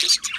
just